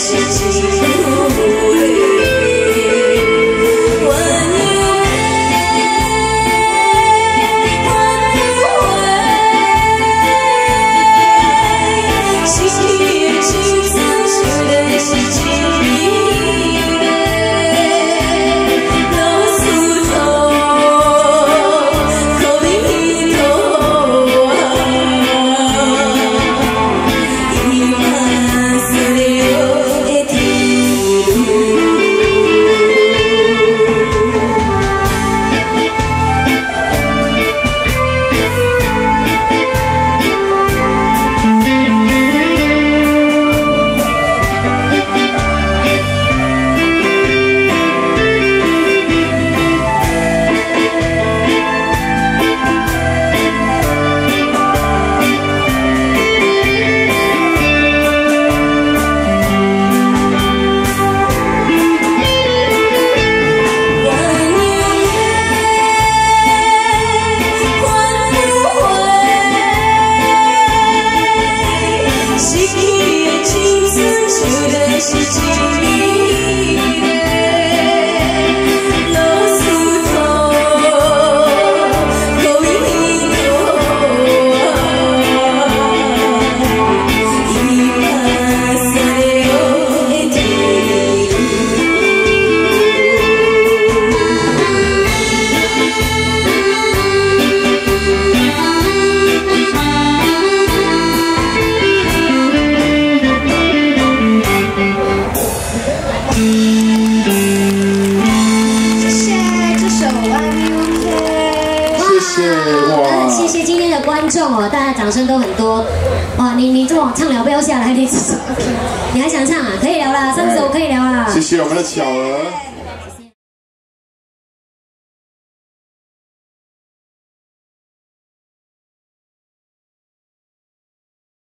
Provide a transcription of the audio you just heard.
Deixe-te 谢谢这首《I'm OK》。哇，谢谢今天的观众哦，大家掌声都很多。哇，你你这么唱聊不要下来，你你还想唱啊？可以聊啦，上次首可以聊啦。谢谢我们的巧儿。